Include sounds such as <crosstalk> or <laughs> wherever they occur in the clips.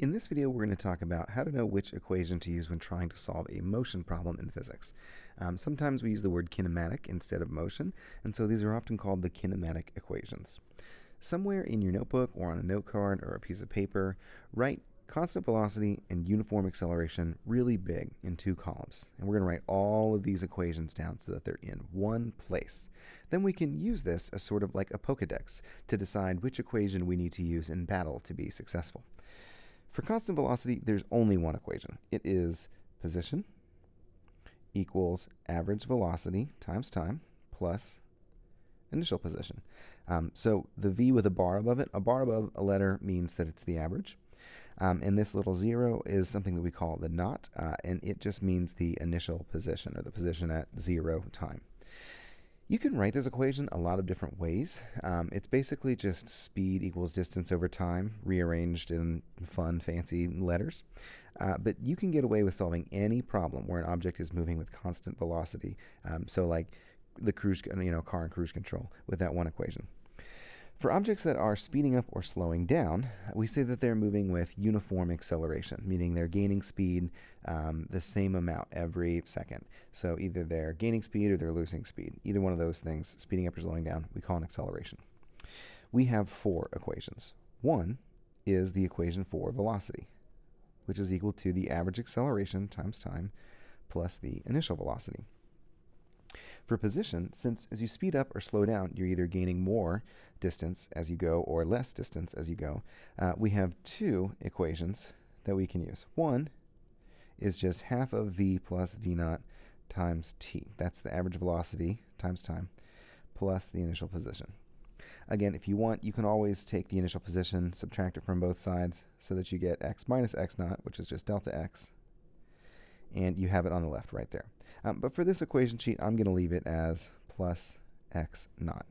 In this video, we're going to talk about how to know which equation to use when trying to solve a motion problem in physics. Um, sometimes we use the word kinematic instead of motion, and so these are often called the kinematic equations. Somewhere in your notebook or on a note card or a piece of paper, write constant velocity and uniform acceleration really big in two columns. And we're going to write all of these equations down so that they're in one place. Then we can use this as sort of like a Pokedex to decide which equation we need to use in battle to be successful. For constant velocity, there's only one equation. It is position equals average velocity times time plus initial position. Um, so the v with a bar above it, a bar above a letter means that it's the average. Um, and this little zero is something that we call the naught, uh, and it just means the initial position or the position at zero time. You can write this equation a lot of different ways. Um, it's basically just speed equals distance over time, rearranged in fun, fancy letters. Uh, but you can get away with solving any problem where an object is moving with constant velocity. Um, so like the cruise, you know, car and cruise control with that one equation. For objects that are speeding up or slowing down, we say that they're moving with uniform acceleration, meaning they're gaining speed um, the same amount every second. So either they're gaining speed or they're losing speed. Either one of those things, speeding up or slowing down, we call an acceleration. We have four equations. One is the equation for velocity, which is equal to the average acceleration times time plus the initial velocity. For position, since as you speed up or slow down, you're either gaining more distance as you go or less distance as you go, uh, we have two equations that we can use. One is just half of v plus v naught times t. That's the average velocity times time plus the initial position. Again, if you want, you can always take the initial position, subtract it from both sides so that you get x minus x naught, which is just delta x, and you have it on the left right there. Um, but for this equation sheet, I'm going to leave it as plus x naught.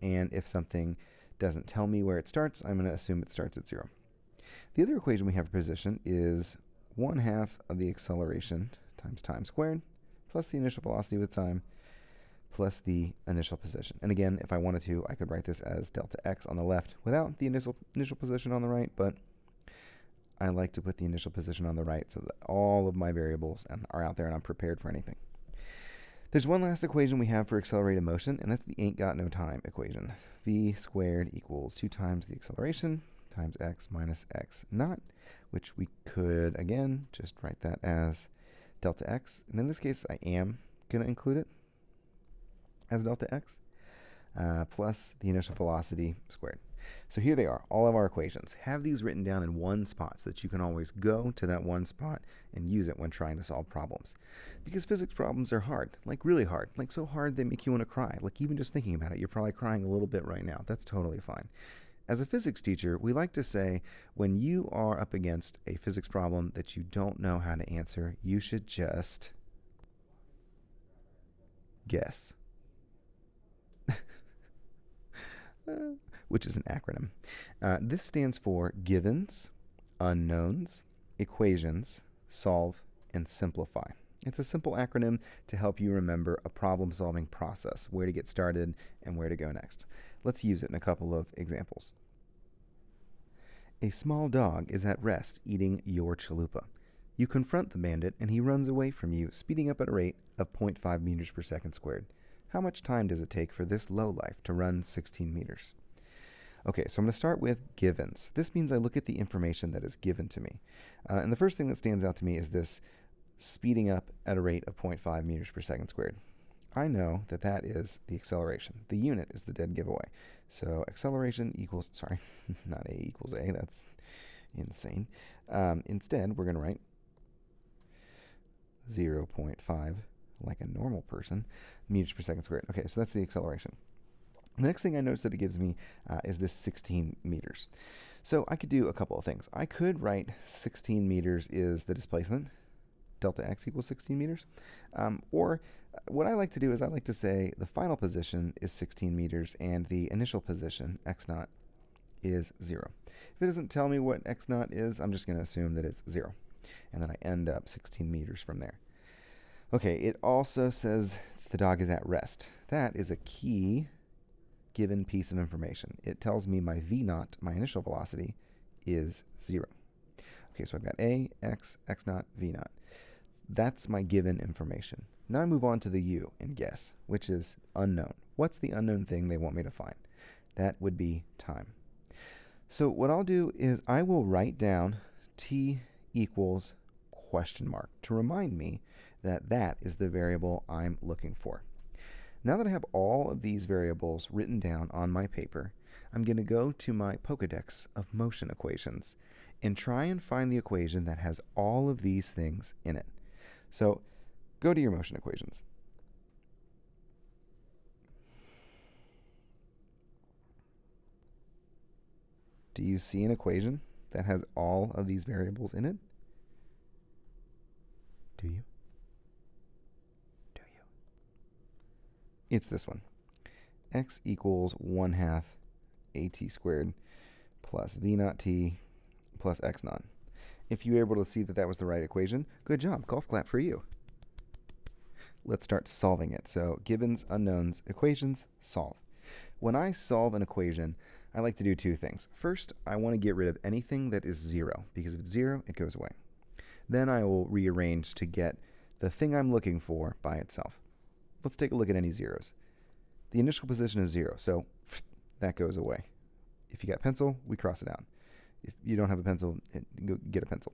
And if something doesn't tell me where it starts, I'm going to assume it starts at 0. The other equation we have for position is 1 half of the acceleration times time squared plus the initial velocity with time plus the initial position. And again, if I wanted to, I could write this as delta x on the left without the initial, initial position on the right, but I like to put the initial position on the right so that all of my variables are out there and I'm prepared for anything. There's one last equation we have for accelerated motion, and that's the ain't got no time equation. v squared equals 2 times the acceleration times x minus x naught, which we could, again, just write that as delta x. And in this case, I am going to include it as delta x, uh, plus the initial velocity squared. So here they are, all of our equations. Have these written down in one spot so that you can always go to that one spot and use it when trying to solve problems. Because physics problems are hard, like really hard, like so hard they make you want to cry. Like even just thinking about it, you're probably crying a little bit right now. That's totally fine. As a physics teacher, we like to say when you are up against a physics problem that you don't know how to answer, you should just guess. <laughs> Uh, which is an acronym. Uh, this stands for Givens, Unknowns, Equations, Solve, and Simplify. It's a simple acronym to help you remember a problem solving process, where to get started and where to go next. Let's use it in a couple of examples. A small dog is at rest eating your chalupa. You confront the bandit and he runs away from you, speeding up at a rate of 0.5 meters per second squared. How much time does it take for this lowlife to run 16 meters? Okay, so I'm going to start with givens. This means I look at the information that is given to me. Uh, and the first thing that stands out to me is this speeding up at a rate of 0.5 meters per second squared. I know that that is the acceleration. The unit is the dead giveaway. So acceleration equals, sorry, <laughs> not A equals A, that's insane. Um, instead, we're going to write 0.5, like a normal person, meters per second squared. Okay, so that's the acceleration. The next thing I notice that it gives me uh, is this 16 meters. So I could do a couple of things. I could write 16 meters is the displacement, delta x equals 16 meters. Um, or uh, what I like to do is I like to say the final position is 16 meters and the initial position, x naught, is 0. If it doesn't tell me what x naught is, I'm just going to assume that it's 0. And then I end up 16 meters from there. Okay, it also says the dog is at rest. That is a key given piece of information. It tells me my v naught, my initial velocity, is 0. Okay, so I've got a, x, x naught, v naught. That's my given information. Now I move on to the u and guess, which is unknown. What's the unknown thing they want me to find? That would be time. So what I'll do is I will write down t equals question mark to remind me that that is the variable I'm looking for. Now that I have all of these variables written down on my paper, I'm going to go to my Pokedex of motion equations and try and find the equation that has all of these things in it. So go to your motion equations. Do you see an equation that has all of these variables in it? Do you? Do you? It's this one. x equals 1 half at squared plus v naught t plus x naught. If you were able to see that that was the right equation, good job. Golf clap for you. Let's start solving it. So givens, unknowns, equations, solve. When I solve an equation, I like to do two things. First, I want to get rid of anything that is 0, because if it's 0, it goes away. Then I will rearrange to get the thing I'm looking for by itself. Let's take a look at any zeros. The initial position is 0, so <sniffs> that goes away. If you got pencil, we cross it out. If you don't have a pencil, get a pencil.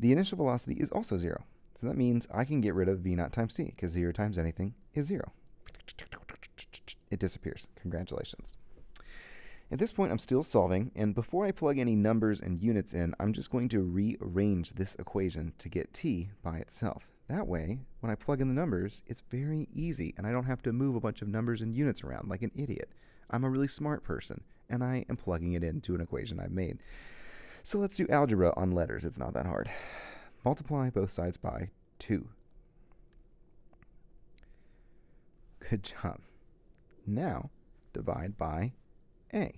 The initial velocity is also 0. So that means I can get rid of v naught times t, because 0 times anything is 0. It disappears. Congratulations. At this point, I'm still solving, and before I plug any numbers and units in, I'm just going to rearrange this equation to get t by itself. That way, when I plug in the numbers, it's very easy, and I don't have to move a bunch of numbers and units around like an idiot. I'm a really smart person, and I am plugging it into an equation I've made. So let's do algebra on letters. It's not that hard. <sighs> Multiply both sides by 2. Good job. Now, divide by a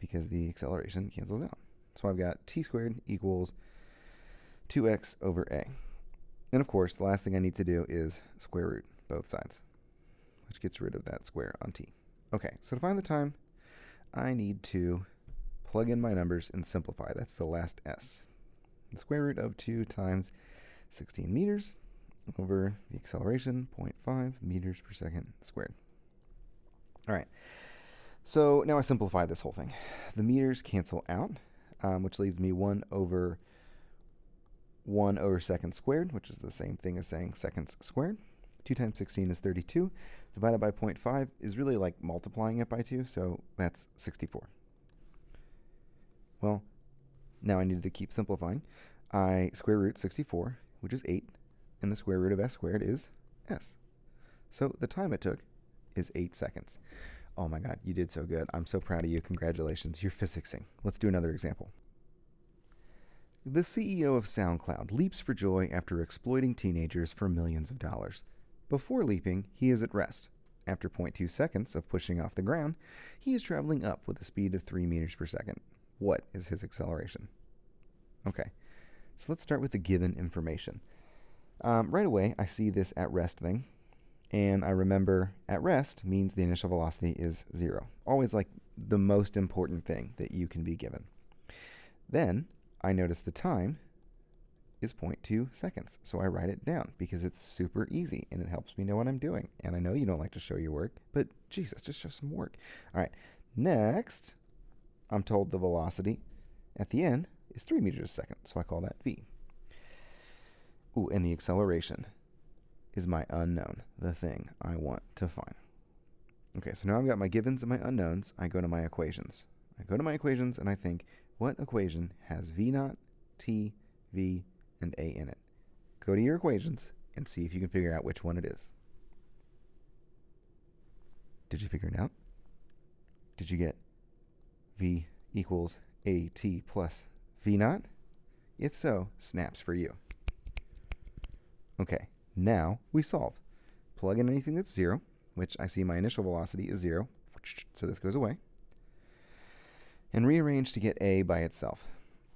because the acceleration cancels out. So I've got t squared equals 2x over a. And of course, the last thing I need to do is square root both sides, which gets rid of that square on t. Okay, so to find the time, I need to plug in my numbers and simplify. That's the last s. The square root of 2 times 16 meters over the acceleration, 0.5 meters per second squared. All right. So now I simplify this whole thing. The meters cancel out, um, which leaves me 1 over 1 over seconds squared, which is the same thing as saying seconds squared. 2 times 16 is 32. Divided by 0.5 is really like multiplying it by 2, so that's 64. Well, now I need to keep simplifying. I square root 64, which is 8, and the square root of s squared is s. So the time it took is 8 seconds. Oh my god, you did so good. I'm so proud of you. Congratulations. You're physicsing. Let's do another example. The CEO of SoundCloud leaps for joy after exploiting teenagers for millions of dollars. Before leaping, he is at rest. After 0.2 seconds of pushing off the ground, he is traveling up with a speed of 3 meters per second. What is his acceleration? Okay, so let's start with the given information. Um, right away, I see this at rest thing, and I remember at rest means the initial velocity is zero. Always like the most important thing that you can be given. Then I notice the time is 0.2 seconds. So I write it down because it's super easy and it helps me know what I'm doing. And I know you don't like to show your work, but Jesus, just show some work. All right, next, I'm told the velocity at the end is 3 meters a second. So I call that v. Ooh, and the acceleration is my unknown, the thing I want to find. Okay, so now I've got my givens and my unknowns. I go to my equations. I go to my equations and I think, what equation has V naught, T, V, and A in it? Go to your equations and see if you can figure out which one it is. Did you figure it out? Did you get V equals AT plus V naught? If so, snaps for you. Okay, now we solve. Plug in anything that's 0, which I see my initial velocity is 0, so this goes away. And rearrange to get a by itself,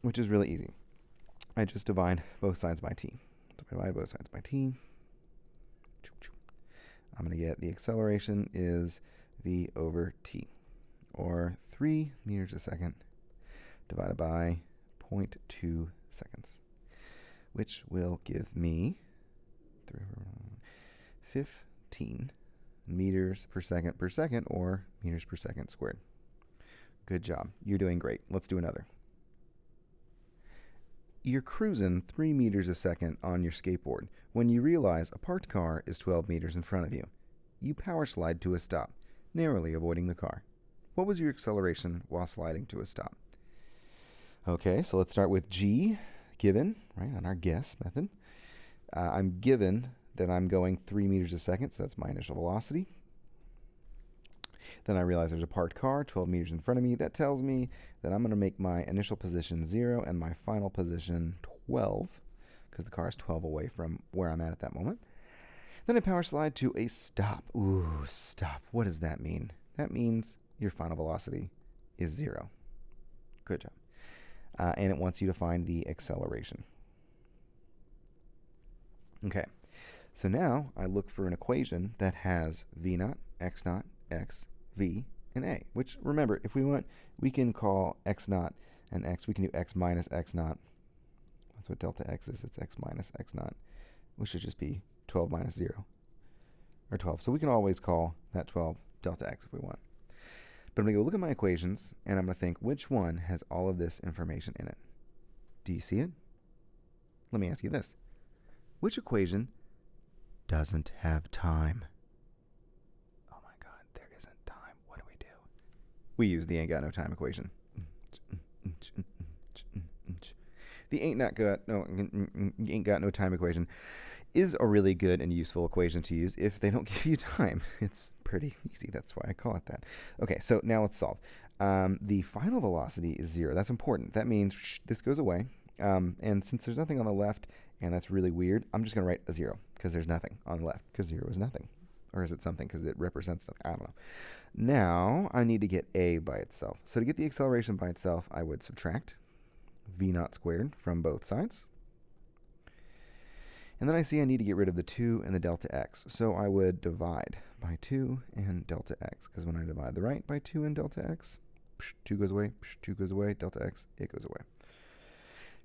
which is really easy. I just divide both sides by t. Divide both sides by t. I'm going to get the acceleration is v over t, or 3 meters a second divided by 0.2 seconds, which will give me 15 meters per second per second or meters per second squared. Good job. You're doing great. Let's do another. You're cruising 3 meters a second on your skateboard when you realize a parked car is 12 meters in front of you. You power slide to a stop, narrowly avoiding the car. What was your acceleration while sliding to a stop? Okay, so let's start with G, given, right, on our guess method. Uh, I'm given that I'm going 3 meters a second, so that's my initial velocity. Then I realize there's a parked car 12 meters in front of me. That tells me that I'm going to make my initial position 0 and my final position 12, because the car is 12 away from where I'm at at that moment. Then I power slide to a stop. Ooh, stop. What does that mean? That means your final velocity is 0. Good job. Uh, and it wants you to find the acceleration. Okay, so now I look for an equation that has v naught, x naught, x, v, and a, which remember, if we want, we can call x naught and x, we can do x minus x naught. That's what delta x is, it's x minus x naught, which should just be 12 minus 0, or 12. So we can always call that 12 delta x if we want. But I'm going to go look at my equations, and I'm going to think which one has all of this information in it. Do you see it? Let me ask you this. Which equation doesn't have time? Oh my god, there isn't time. What do we do? We use the ain't got no time equation. The ain't not got no ain't got no time equation is a really good and useful equation to use if they don't <laughs> give you time. It's pretty easy. That's why I call it that. Okay, so now let's solve. Um, the final velocity is zero. That's important. That means this goes away. Um, and since there's nothing on the left, and that's really weird, I'm just going to write a zero because there's nothing on the left because zero is nothing. Or is it something because it represents nothing? I don't know. Now I need to get a by itself. So to get the acceleration by itself, I would subtract v naught squared from both sides. And then I see I need to get rid of the 2 and the delta x. So I would divide by 2 and delta x, because when I divide the right by 2 and delta x, 2 goes away, 2 goes away, delta x, it goes away.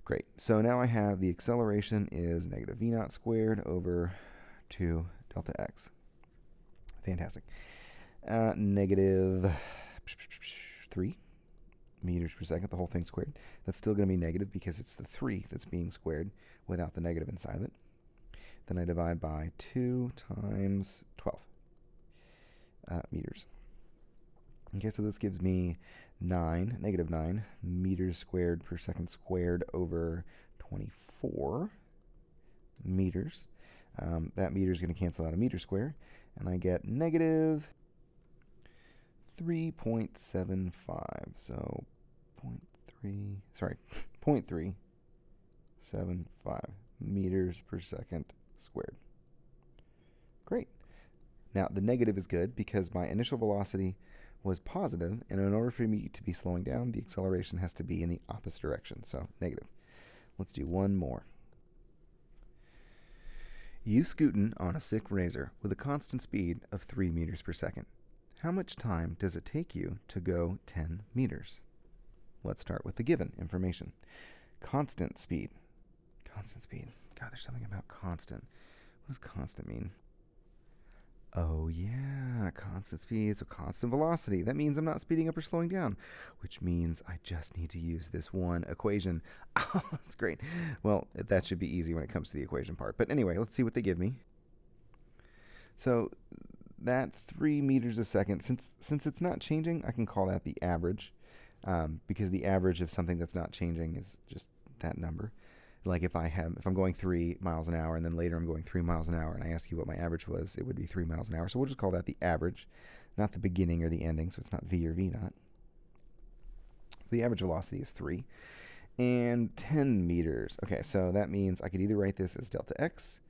Great. So now I have the acceleration is negative v naught squared over 2 delta x. Fantastic. Uh, negative 3 meters per second, the whole thing squared. That's still going to be negative because it's the 3 that's being squared without the negative inside of it. Then I divide by 2 times 12 uh, meters. Okay, so this gives me 9, negative 9 meters squared per second squared over 24 meters. Um, that meter is going to cancel out a meter square, and I get negative 3.75. So 0.3, sorry, <laughs> 0.375 meters per second squared. Great. Now, the negative is good because my initial velocity was positive, and in order for me to be slowing down, the acceleration has to be in the opposite direction, so negative. Let's do one more. You scootin' on a sick razor with a constant speed of 3 meters per second. How much time does it take you to go 10 meters? Let's start with the given information. Constant speed. Constant speed. God, there's something about constant. What does constant mean? Oh, yeah, constant speed, so constant velocity. That means I'm not speeding up or slowing down, which means I just need to use this one equation. <laughs> Oh, that's great. Well, that should be easy when it comes to the equation part. But anyway, let's see what they give me. So that 3 meters a second, since, since it's not changing, I can call that the average, um, because the average of something that's not changing is just that number like if I have if I'm going three miles an hour and then later I'm going three miles an hour and I ask you what my average was, it would be three miles an hour. So we'll just call that the average, not the beginning or the ending. So it's not v or v naught. The average velocity is three and 10 meters. Okay, so that means I could either write this as delta x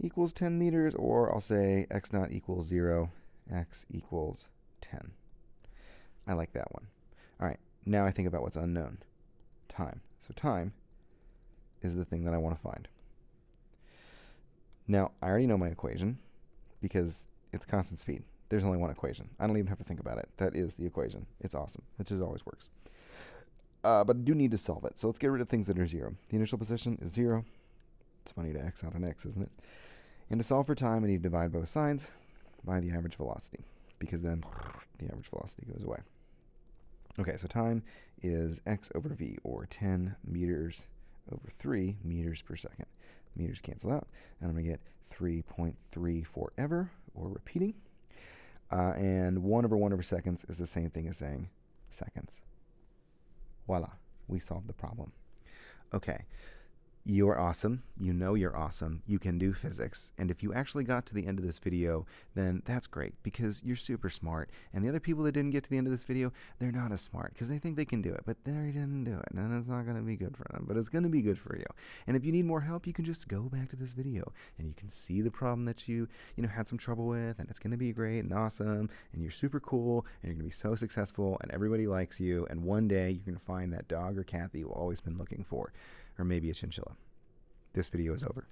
equals 10 meters, or I'll say x naught equals 0, x equals 10. I like that one. All right, now I think about what's unknown. Time. So time is the thing that I want to find. Now, I already know my equation because it's constant speed. There's only one equation. I don't even have to think about it. That is the equation. It's awesome. It just always works. uh, but I do need to solve it. So let's get rid of things that are zero. The initial position is zero. It's funny to x out an x, isn't it? And to solve for time, I need to divide both sides by the average velocity, because then the average velocity goes away. Okay, so time is x over v, or 10 meters over 3 meters per second. Meters cancel out, and I'm going to get 3.3 forever, or repeating. Uh, and 1 over 1 over seconds is the same thing as saying seconds. Voila, we solved the problem. Okay, you're awesome. You know you're awesome. You can do physics. And if you actually got to the end of this video, then that's great because you're super smart. And the other people that didn't get to the end of this video, they're not as smart because they think they can do it, but they didn't do it. And it's not going to be good for them, but it's going to be good for you. And if you need more help, you can just go back to this video and you can see the problem that you, you know, had some trouble with and it's going to be great and awesome and you're super cool and you're going to be so successful and everybody likes you and one day you're going to find that dog or cat that you've always been looking for or maybe a chinchilla. This video is over.